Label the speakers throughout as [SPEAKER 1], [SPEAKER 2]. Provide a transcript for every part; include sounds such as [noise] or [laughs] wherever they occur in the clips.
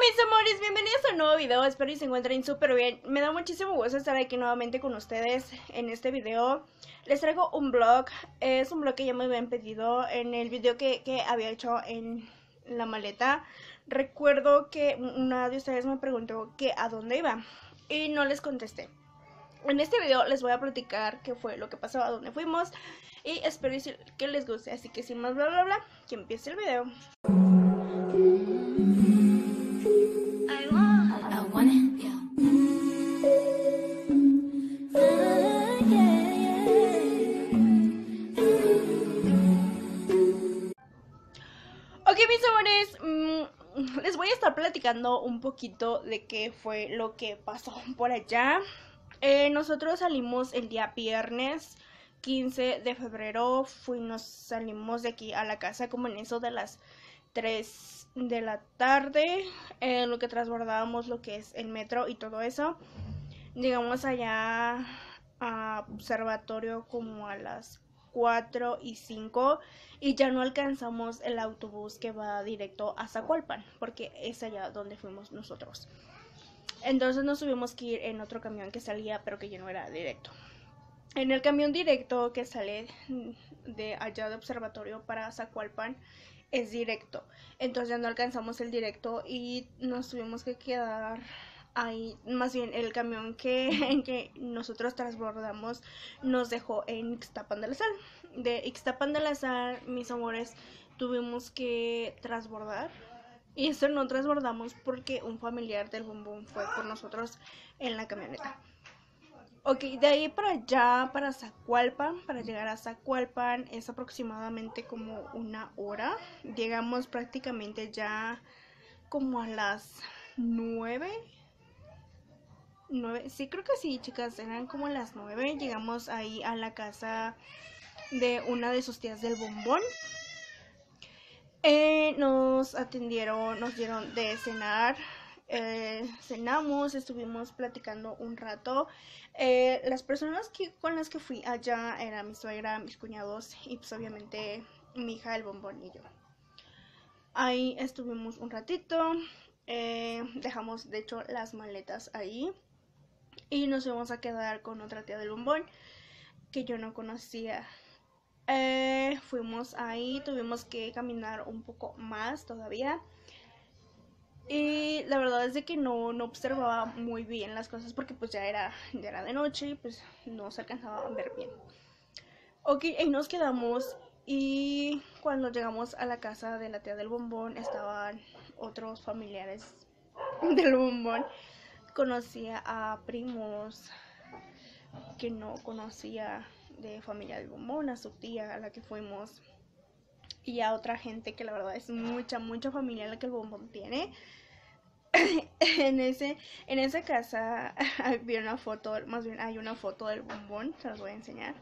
[SPEAKER 1] mis amores, bienvenidos a un nuevo video, espero que se encuentren súper bien. Me da muchísimo gusto estar aquí nuevamente con ustedes en este video. Les traigo un vlog, es un vlog que ya me habían pedido en el video que, que había hecho en la maleta. Recuerdo que una de ustedes me preguntó que a dónde iba y no les contesté. En este video les voy a platicar qué fue lo que pasó, a dónde fuimos y espero que les guste, así que sin más bla bla bla, que empiece el video mm, les voy a estar platicando un poquito de qué fue lo que pasó [laughs] por allá. Eh, nosotros salimos el día viernes 15 de febrero, fuimos, salimos de aquí a la casa como en eso de las 3 de la tarde, en lo que transbordábamos lo que es el metro y todo eso. Llegamos allá a observatorio como a las 4 y 5 y ya no alcanzamos el autobús que va directo a Zacualpan porque es allá donde fuimos nosotros. Entonces nos tuvimos que ir en otro camión que salía pero que ya no era directo. En el camión directo que sale de allá de observatorio para Zacualpan es directo. Entonces ya no alcanzamos el directo y nos tuvimos que quedar ahí, más bien el camión que, [laughs] en que nosotros transbordamos nos dejó en Ixtapan de la Sal. De Ixtapan de la Sal, mis amores, tuvimos que transbordar. Y eso no transbordamos porque un familiar del bombón fue por nosotros en la camioneta. Ok, de ahí para allá, para Zacualpan, para llegar a Zacualpan es aproximadamente como una hora. Llegamos prácticamente ya como a las nueve nueve, sí creo que sí, chicas, eran como las nueve. Llegamos ahí a la casa de una de sus tías del bombón. Eh, nos atendieron, nos dieron de cenar. Eh, cenamos, estuvimos platicando un rato. Eh, las personas que, con las que fui allá eran mi suegra, mis cuñados y pues obviamente mi hija, el bombón y yo. Ahí estuvimos un ratito. dejamos de hecho las maletas ahí y nos íbamos a quedar con otra tía del bombón que yo no conocía. Eh, fuimos ahí, tuvimos que caminar un poco más todavía. Y la verdad es de que no, no observaba muy bien las cosas porque pues ya era, ya era de noche y pues no se alcanzaba a ver bien. Ok, ahí nos quedamos y cuando llegamos a la casa de la tía del bombón estaban otros familiares del bombón conocía a primos que no conocía de familia del bombón, a su tía a la que fuimos y a otra gente que la verdad es mucha, mucha familia la que el bombón tiene. [coughs] en ese en esa casa [laughs] había una foto, más bien hay una foto del bombón, se las voy a enseñar.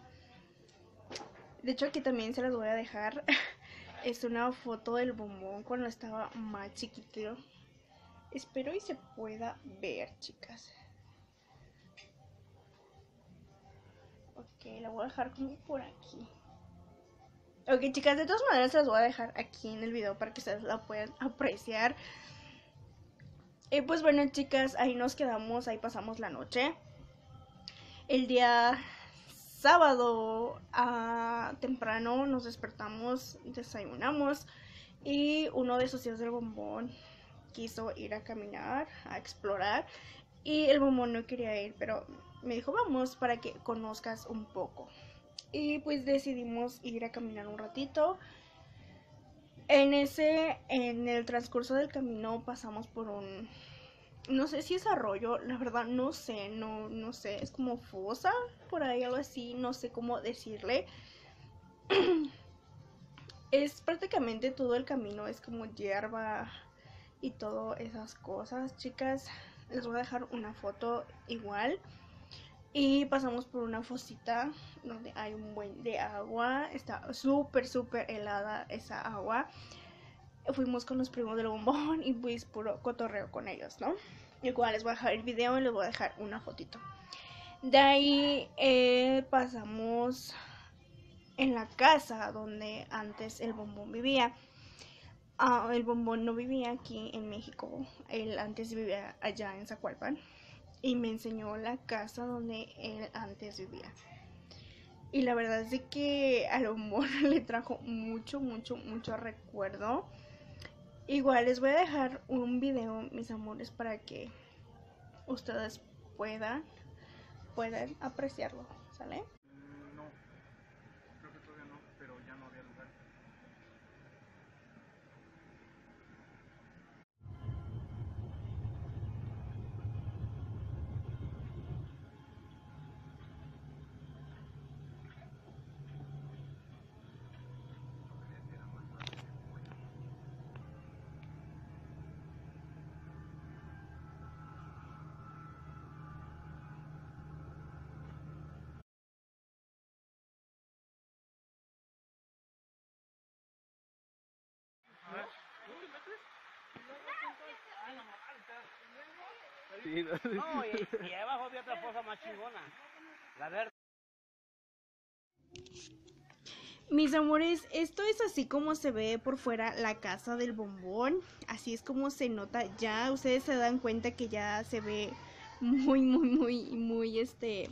[SPEAKER 1] De hecho aquí también se las voy a dejar. [laughs] es una foto del bombón cuando estaba más chiquito. Espero y se pueda ver, chicas. Ok, la voy a dejar como por aquí. Ok, chicas, de todas maneras las voy a dejar aquí en el video para que ustedes la puedan [laughs] apreciar. Y pues bueno, chicas, ahí nos quedamos, ahí pasamos la noche. El día sábado a temprano nos despertamos, desayunamos y uno de esos días del bombón quiso ir a caminar, a explorar y el bombón no quería ir, pero me dijo vamos para que conozcas un poco. Y pues decidimos ir a caminar un ratito. En ese, en el transcurso del camino pasamos por un, no sé si es arroyo, la verdad no sé, no, no sé, es como fosa, por ahí algo así, no sé cómo decirle. [clears throat] es prácticamente todo el camino, es como hierba y todas esas cosas, chicas. Les voy a dejar una foto igual. Y pasamos por una fosita donde hay un buen de agua. Está súper, súper helada esa agua. Fuimos con los primos del bombón y pues puro cotorreo con ellos, ¿no? Igual les voy a dejar el video y les voy a dejar una fotito. De ahí eh, pasamos en la casa donde antes el bombón vivía. Ah, el bombón no vivía aquí en México, él antes vivía allá en Zacualpan y me enseñó la casa donde él antes vivía. Y la verdad es de que al bombón [laughs] le trajo mucho, mucho, mucho recuerdo. Igual les voy a dejar un video, mis amores, para que ustedes puedan, puedan apreciarlo, ¿sale?
[SPEAKER 2] Sí, no, y, [laughs] y abajo había otra cosa más chingona. La verde.
[SPEAKER 1] Mis amores, esto es así como se ve por fuera la casa del bombón. Así es como se nota ya. Ustedes se dan cuenta que ya se ve muy, muy, muy, muy, este,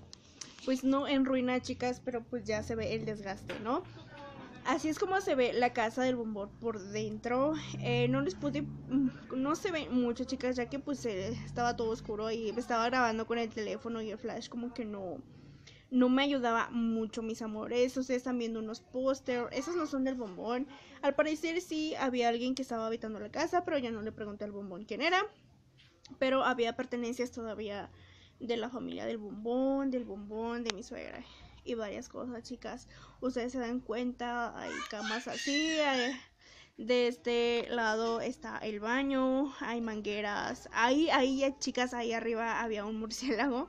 [SPEAKER 1] pues no en ruina, chicas, pero pues ya se ve el desgaste, ¿no? Así es como se ve la casa del bombón por dentro. Eh, no les pude, mm, no se ve mucho, chicas, ya que pues eh, estaba todo oscuro y estaba grabando con el teléfono y el flash como que no, no me ayudaba mucho, mis amores. Ustedes están viendo unos póster, esos no son del bombón. Al parecer sí había alguien que estaba habitando la casa, pero ya no le pregunté al bombón quién era. Pero había pertenencias todavía de la familia del bombón, del bombón, de mi suegra y varias cosas, chicas. Ustedes se dan cuenta, hay camas así. de este lado está el baño, hay mangueras. Ahí, ahí, chicas, ahí arriba había un murciélago.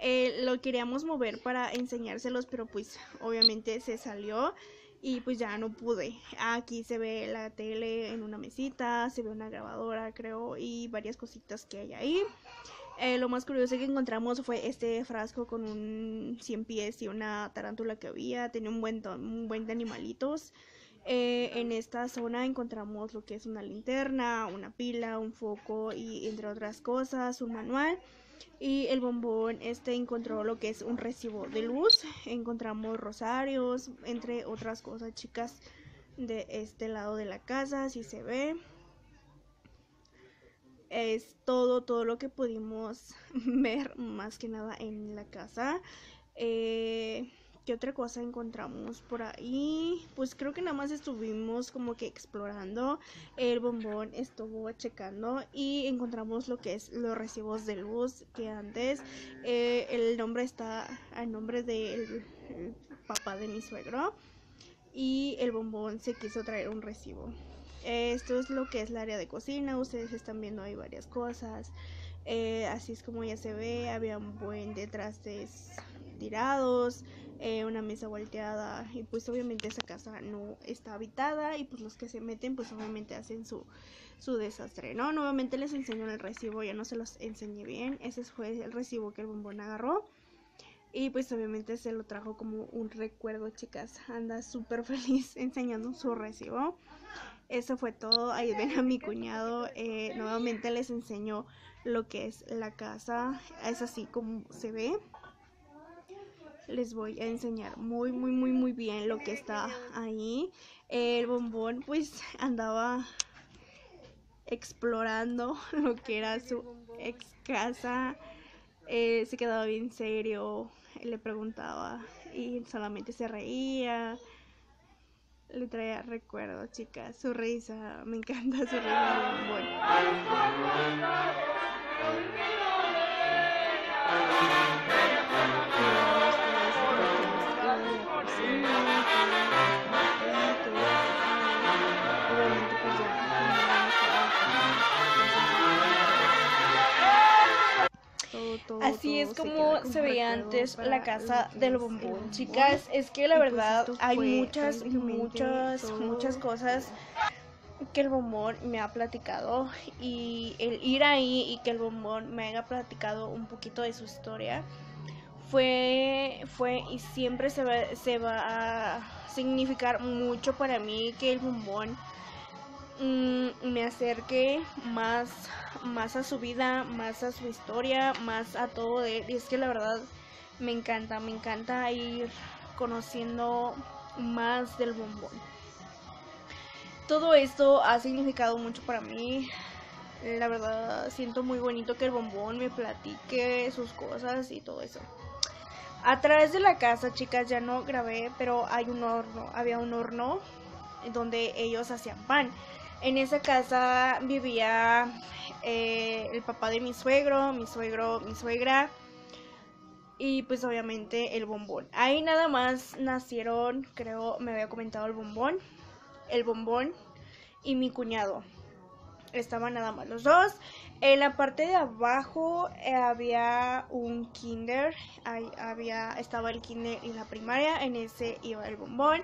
[SPEAKER 1] Eh, lo queríamos mover para enseñárselos, pero pues obviamente se salió y pues ya no pude. Aquí se ve la tele en una mesita, se ve una grabadora, creo, y varias cositas que hay ahí. Eh, lo más curioso que encontramos fue este frasco con un 100 pies y una tarántula que había. Tenía un buen, un buen de animalitos. Eh, en esta zona encontramos lo que es una linterna, una pila, un foco y entre otras cosas, un manual. Y el bombón este encontró lo que es un recibo de luz. Encontramos rosarios, entre otras cosas, chicas, de este lado de la casa, así se ve es todo, todo lo que pudimos [laughs] ver más que nada en la casa. Eh, ¿Qué otra cosa encontramos por ahí? Pues creo que nada más estuvimos como que explorando. El bombón estuvo checando y encontramos lo que es los recibos de luz que antes eh, el nombre está a nombre del papá de mi suegro y el bombón se quiso traer un recibo. Esto es lo que es el área de cocina. Ustedes están viendo ahí varias cosas. Eh, así es como ya se ve. Había un buen de tirados. Eh, una mesa volteada. Y pues obviamente esa casa no está habitada. Y pues los que se meten pues obviamente hacen su, su desastre. No, nuevamente les enseño el recibo. Ya no se los enseñé bien. Ese fue el recibo que el bombón agarró. Y pues obviamente se lo trajo como un recuerdo, chicas. Anda súper feliz [laughs] enseñando su recibo eso fue todo. Ahí ven a mi cuñado. Eh, nuevamente les enseño lo que es la casa. Es así como se ve. Les voy a enseñar muy, muy, muy, muy bien lo que está ahí. El bombón pues andaba explorando [laughs] lo que era su ex casa. Eh, se quedaba bien serio. Le preguntaba y solamente se reía le traía recuerdo, chicas. Su risa, me encanta su risa. Así es como se, veía antes la casa del bombón. Chicas, es que la pues verdad hay muchas, muchas, muchas cosas que el bombón me ha platicado y el ir ahí y que el bombón me haya platicado un poquito de su historia fue, fue y siempre se va, se va a significar mucho para mí que el bombón mm, me acerque más, más a su vida, más a su historia, más a todo de él. Y es que la verdad me encanta, me encanta ir conociendo más del bombón. Todo esto ha significado mucho para mí. La verdad siento muy bonito que el bombón me platique sus cosas y todo eso. A través de la casa, chicas, ya no grabé, pero hay un horno, había un horno donde ellos hacían pan. En esa casa vivía eh, el papá de mi suegro, mi suegro, mi suegra y pues obviamente el bombón. Ahí nada más nacieron, creo, me había comentado el bombón, el bombón y mi cuñado. Estaban nada más los dos. En la parte de abajo eh, había un kinder, ahí había estaba el kinder y la primaria, en ese iba el bombón.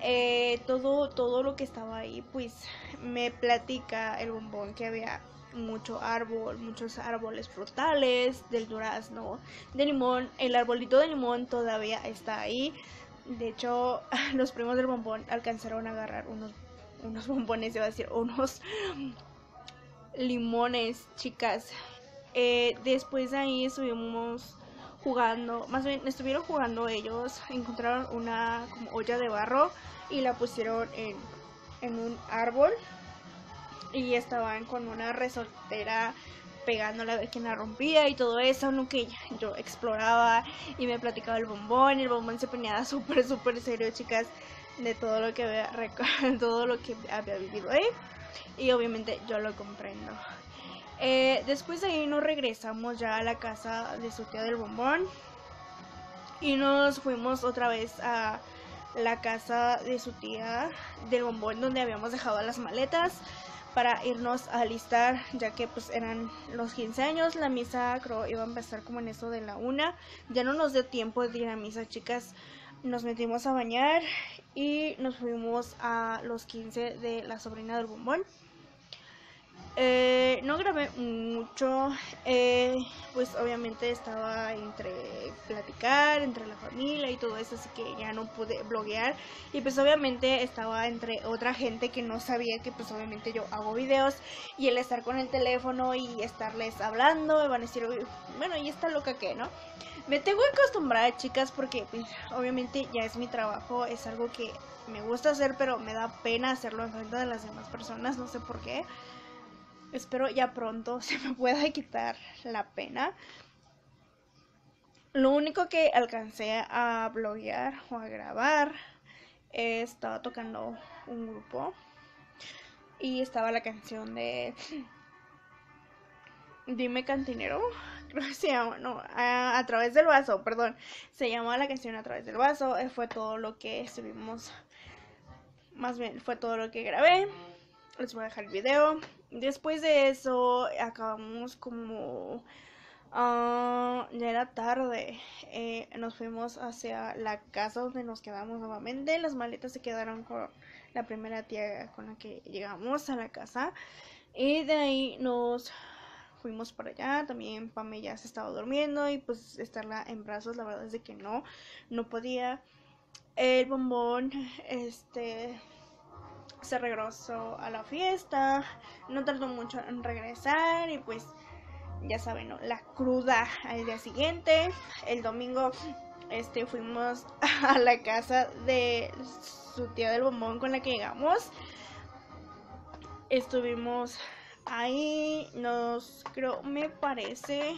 [SPEAKER 1] Eh, todo todo lo que estaba ahí, pues me platica el bombón que había mucho árbol, muchos árboles frutales, del durazno, de limón. El arbolito de limón todavía está ahí. De hecho, [laughs] los primos del bombón alcanzaron a agarrar unos, unos bombones, iba a decir, unos limones, chicas. Eh, después de ahí estuvimos jugando, más bien estuvieron jugando ellos, encontraron una olla de barro y la pusieron en, en un árbol y estaban con una resortera pegándola a ver quién la rompía y todo eso, lo que yo exploraba y me platicaba el bombón, el bombón se ponía súper, súper serio, chicas, de todo lo que había, [laughs] todo lo que había vivido ahí. Y obviamente yo lo comprendo. Eh, después de ahí nos regresamos ya a la casa de su tía del bombón y nos fuimos otra vez a la casa de su tía del bombón donde habíamos dejado las maletas para irnos a alistar ya que pues eran los 15 años la misa creo iba a empezar como en eso de la una. Ya no nos dio tiempo de ir a misa chicas. Nos metimos a bañar y nos fuimos a los 15 de la sobrina del bombón eh, no grabé mucho, eh, pues obviamente estaba entre platicar, entre la familia y todo eso, así que ya no pude bloguear. Y pues obviamente estaba entre otra gente que no sabía que pues obviamente yo hago videos y el estar con el teléfono y estarles hablando, me van a decir, bueno, y está loca que, ¿no? Me tengo que acostumbrar, chicas, porque pues, obviamente ya es mi trabajo, es algo que me gusta hacer, pero me da pena hacerlo en frente de las demás personas, no sé por qué. Espero ya pronto [laughs] se me pueda quitar la pena. Lo único que alcancé a bloguear o a grabar estaba tocando un grupo y estaba la canción de [clears throat] Dime Cantinero, [laughs] creo que se llama, no, a, a, través del vaso, perdón, se llamaba la canción a través del vaso, eh, fue todo lo que estuvimos, más bien fue todo lo que grabé, les voy a dejar el video, Después de eso, acabamos como... Uh, ya era tarde. Eh, nos fuimos hacia la casa donde nos quedamos nuevamente. Las maletas se quedaron con la primera tía con la que llegamos a la casa. Y de ahí nos fuimos para allá. También Pame ya se estaba durmiendo. Y pues estarla en brazos, la verdad es de que no, no podía. El bombón, este, se regresó a la fiesta, no tardó mucho en regresar y pues ya saben, ¿no? la cruda al día siguiente, el domingo este fuimos [laughs] a la casa de su tía del bombón con la que llegamos. Estuvimos ahí, nos creo, me parece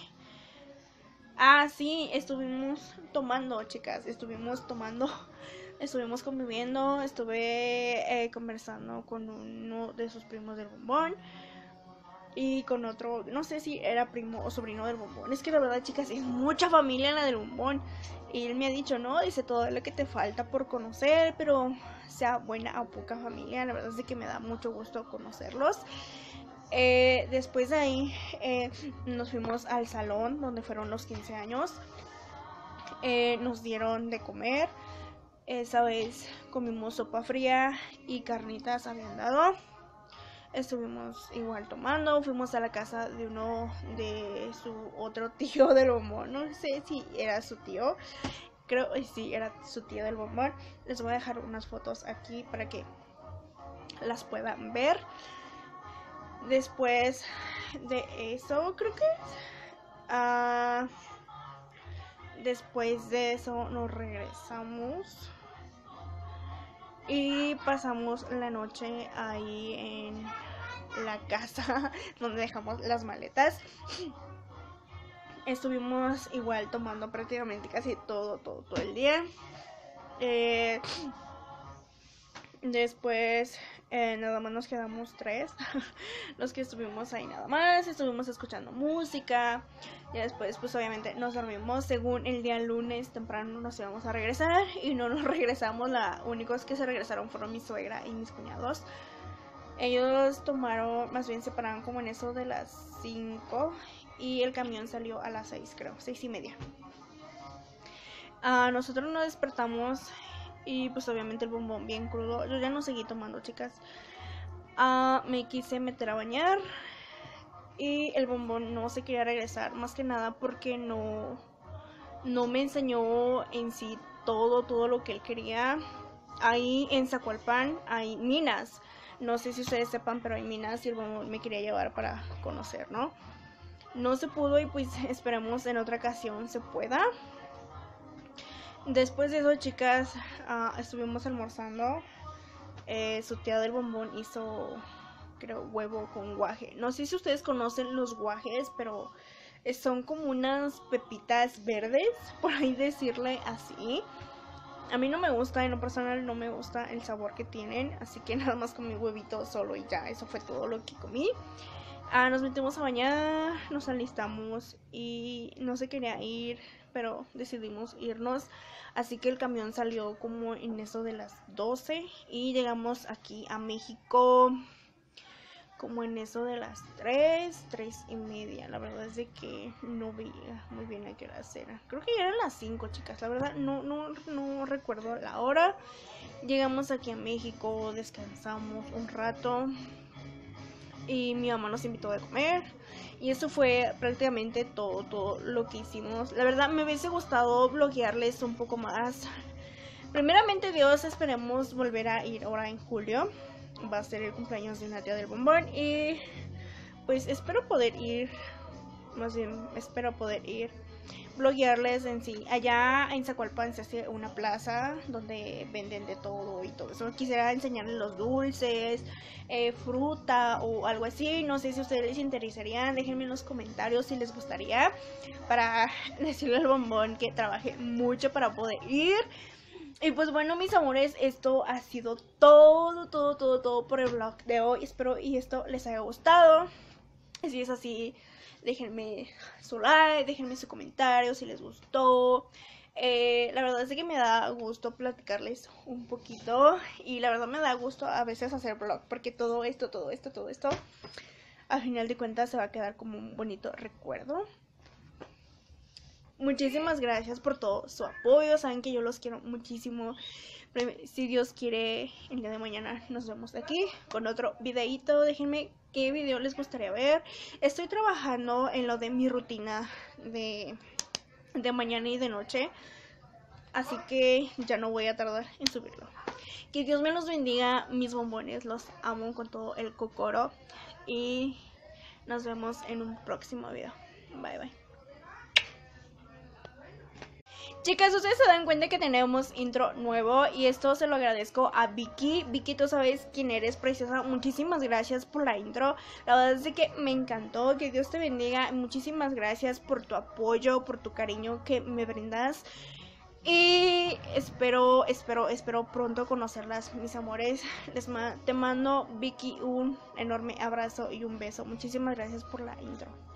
[SPEAKER 1] Ah, sí, estuvimos tomando, chicas, estuvimos tomando estuvimos conviviendo, estuve eh, conversando con uno de sus primos del bombón y con otro, no sé si era primo o sobrino del bombón. Es que la verdad, chicas, es mucha familia la del bombón. Y él me ha dicho, no, dice todo lo que te falta por conocer, pero sea buena o poca familia, la verdad es que me da mucho gusto conocerlos. Eh, después de ahí eh, nos fuimos al salón donde fueron los 15 años. nos dieron de comer. Esa vez comimos sopa fría y carnitas habían dado. Estuvimos igual tomando, fuimos a la casa de uno de su otro [laughs] tío del bombón, no sé si era su tío, creo que sí, era su tío del bombón. Les voy a dejar unas fotos aquí para que las puedan ver. Después de eso, creo que uh, después de eso nos regresamos y pasamos la noche ahí en la casa [laughs] donde dejamos las maletas. Estuvimos igual tomando prácticamente casi todo, todo, todo el día. Eh, después eh, nada más nos quedamos tres, [laughs] los que estuvimos ahí nada más, estuvimos escuchando música, y después pues obviamente nos dormimos, según el día lunes temprano nos íbamos a regresar. Y no nos [laughs] regresamos, la únicos que se regresaron fueron mi suegra y mis cuñados. Ellos tomaron, más bien se pararon como en eso de las 5 y el camión salió a las 6 creo, seis y media. Uh, nosotros nos despertamos y pues obviamente el bombón bien crudo. Yo ya no seguí tomando, chicas. Ah, me quise meter a bañar y el bombón no se quería regresar, más que nada porque no no me enseñó en sí todo todo lo que él quería. Ahí en Zacualpan hay minas. No sé si ustedes sepan, pero hay minas y el bombón me quería llevar para conocer, ¿no? No se pudo y pues [laughs] esperemos en otra ocasión se pueda. Después de eso, chicas, uh, estuvimos almorzando. Eh, su tía del bombón hizo, creo, huevo con guaje. No sé si ustedes conocen los guajes, pero son como unas pepitas verdes, [laughs] por ahí decirle así. A mí no me gusta, en lo personal no me gusta el sabor que tienen, así que [laughs] nada más comí huevito solo y ya, eso fue todo lo que comí. Ah, nos metimos a bañar, nos alistamos y no se quería ir, pero decidimos irnos. Así que el camión salió como en eso de las 12 y llegamos aquí a México como en eso de las 3, 3 y media. La verdad es de que no veía muy bien a qué hora era. Creo que ya eran las 5, chicas. La verdad no, no, no recuerdo la hora. Llegamos aquí a México, descansamos un rato y mi mamá nos invitó a comer y eso fue prácticamente todo, todo lo que hicimos. La verdad me hubiese gustado bloquearles un poco más. Primeramente Dios, esperemos volver a ir ahora en julio. Va a ser el cumpleaños de una del bombón y pues espero poder ir, más bien espero poder ir bloguearles en sí. Allá en Zacualpan se hace una plaza donde venden de todo y todo eso. Quisiera enseñarles los dulces, eh, fruta o algo así. No sé si ustedes les interesarían. Déjenme en los comentarios si les gustaría. Para [laughs] decirle al bombón que trabajé mucho para poder ir. Y pues bueno, mis amores, esto ha sido todo, todo, todo, todo por el vlog de hoy. Espero y esto les haya gustado. Si es así, déjenme su like, déjenme su comentario si les gustó. Eh, la verdad es que me da gusto platicarles un poquito y la verdad me da gusto a veces hacer vlog porque todo esto, todo esto, todo esto, al final de cuentas se va a quedar como un bonito recuerdo. Muchísimas gracias por todo su apoyo, saben que yo los quiero muchísimo. Si Dios quiere, el día de mañana nos vemos aquí con otro videito. Déjenme qué video les gustaría ver. Estoy trabajando en lo de mi rutina de, de mañana y de noche. Así que ya no voy a tardar en subirlo. Que Dios me los bendiga, mis bombones. Los amo con todo el cocoro. Y nos vemos en un próximo video. Bye bye. Chicas, ustedes se dan cuenta que tenemos intro nuevo y esto se lo agradezco a Vicky. Vicky, tú sabes quién eres, preciosa. Muchísimas gracias por la intro. La verdad es que me encantó. Que Dios te bendiga. Muchísimas gracias por tu apoyo, por tu cariño que me brindas. Y espero, espero, espero pronto conocerlas, mis amores. Les te mando, Vicky, un enorme abrazo y un beso. Muchísimas gracias por la intro.